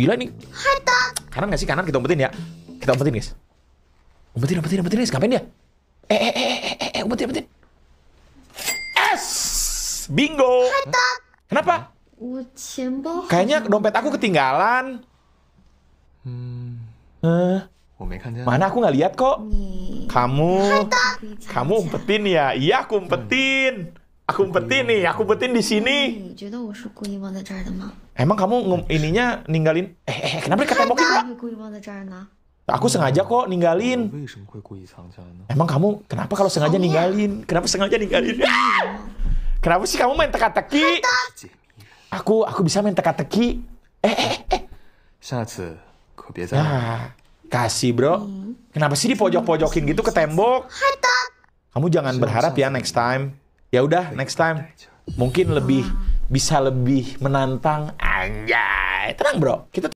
Gila nih. Kanan nggak sih? Kanan kita umpetin ya. Kita umpetin, guys. Umpetin, umpetin, umpetin, guys. Ngapain dia? Eh, eh, eh, eh, eh, eh umpetin, umpetin. s Bingo! Kenapa? Kayaknya dompet aku ketinggalan. Hmm. Eh. Mana aku nggak lihat kok. Kamu, kamu umpetin ya? Iya, aku umpetin. Aku betin nih, aku betin di sini. Emang kamu ininya ninggalin? Eh, eh, eh kenapa diketemokin? Aku sengaja kok ninggalin. Emang kamu kenapa kalau sengaja ninggalin? Kenapa sengaja ninggalin? Ah! kenapa sih kamu main teka-teki? Aku aku bisa main teka-teki. Eh, eh, eh. Nah, kasih bro. Hmm. Kenapa sih di pojok-pojokin gitu ke tembok? Kamu jangan berharap ya next time. Ya udah next time. Mungkin lebih bisa lebih menantang. Anjay. Tenang bro. Kita